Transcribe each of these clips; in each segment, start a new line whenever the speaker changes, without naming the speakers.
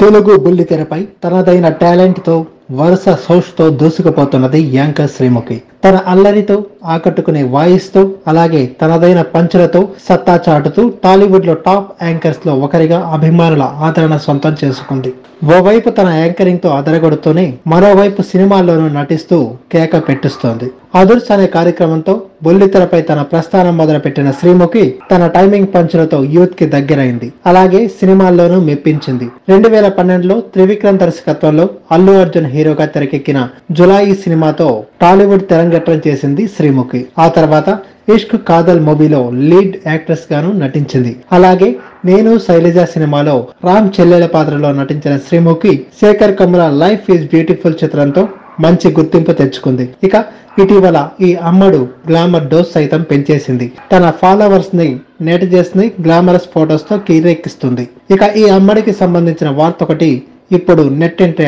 తెలుగు బుల్లితెరపై తనదైన టాలెంట్తో వరుస సోష్తో దూసుకుపోతున్నది యాంకర్ శ్రీముఖి. తన అల్లరితో ఆకట్టుకునే వాయిస్తో అలాగే తనదైన పంచులతో సత్తా చాటుతూ టాలీవుడ్లో టాప్ యాంకర్స్లో ఒకరిగా అభిమానుల ఆదరణ సొంతం చేసుకుంది. ఓవైపు తన యాంకరింగ్తో అదరగొడుతూనే మరోవైపు సినిమాల్లోనూ నటిస్తూ కేక పెట్టిస్తోంది. అదుర్స్ అనే కార్యక్రమంతో బుల్లితెరపై తన ప్రస్థానం మొదలుపెట్టిన శ్రీముఖి తన టైమింగ్ పంచులతో యూత్కి దగ్గరైంది. అలాగే సినిమాల్లోనూ మెప్పించింది. రెండు వేల పన్నెండులో త్రివిక్రమ్ దర్శకత్వంలో అల్లు అర్జున్ హీరోగా తెరకెక్కిన జులాయి సినిమాతో టాలీవుడ్ తెరంగట్రం చేసింది శ్రీముఖి. ఆ తర్వాత ఇష్క్ కాదల్ మూవీలో లీడ్ యాక్ట్రెస్ గాను నటించింది. అలాగే నేను శైలజ సినిమాలో రామ్ చెల్లెల పాత్రలో నటించిన Sreemukhi Sekhar Kammula life is beautiful చిత్రంతో మంచి గుర్తింపు తెచ్చుకుంది. ఇక ఇటీవల ఈ అమ్మడు గ్లామర్ డోస్ సైతం పెంచేసింది. తన ఫాలోవర్స్ని నెటిజన్స్ని గ్లామరస్ ఫొటోస్తో కీరెక్కిస్తుంది ఇక ఈ అమ్మడికి సంబంధించిన వార్త ఒకటి ఇప్పుడు నెట్టింట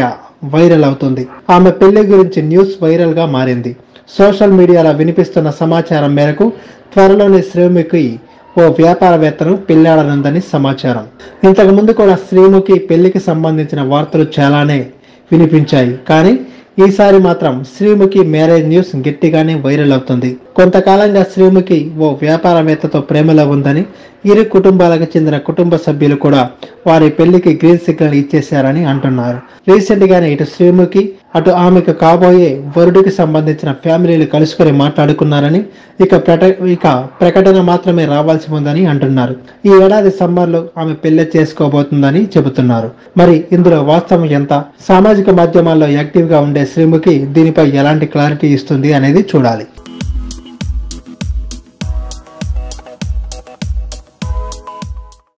వైరల్ అవుతుంది. ఆమె పెళ్ళి గురించి న్యూస్ వైరల్గా మారింది. సోషల్ మీడియాలో వినిపిస్తున్న సమాచారం మేరకు త్వరలోనే శ్రీముఖి ఓ వ్యాపారవేత్తను పెళ్ళాడనుందని సమాచారం. ఇంతకు ముందు కూడా శ్రీముఖి పెళ్ళికి సంబంధించిన వార్తలు చాలానే వినిపించాయి. కానీ ఈసారి మాత్రం శ్రీముఖి మ్యారేజ్ న్యూస్ గట్టిగానే వైరల్ అవుతుంది. కొంతకాలంగా శ్రీముఖి ఓ వ్యాపారవేత్తతో ప్రేమలో ఉందని ఇరు కుటుంబాలకు చెందిన కుటుంబ సభ్యులు కూడా వారి పెళ్ళికి గ్రీన్ సిగ్నల్ ఇచ్చేశారని అంటున్నారు. రీసెంట్ గానే ఇటు శ్రీముఖి అటు ఆమెకు కాబోయే వరుడికి సంబంధించిన ఫ్యామిలీలు కలుసుకొని మాట్లాడుకున్నారని ఇక ప్రట ఇక ప్రకటన మాత్రమే రావాల్సి ఉందని అంటున్నారు. ఈ ఏడాది సమ్మర్లో ఆమె పెళ్ళి చేసుకోబోతుందని చెబుతున్నారు. మరి ఇందులో వాస్తవం ఎంత? సామాజిక మాధ్యమాల్లో యాక్టివ్గా ఉండే శ్రీముఖి దీనిపై ఎలాంటి క్లారిటీ ఇస్తుంది అనేది చూడాలి.